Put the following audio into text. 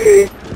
Okay.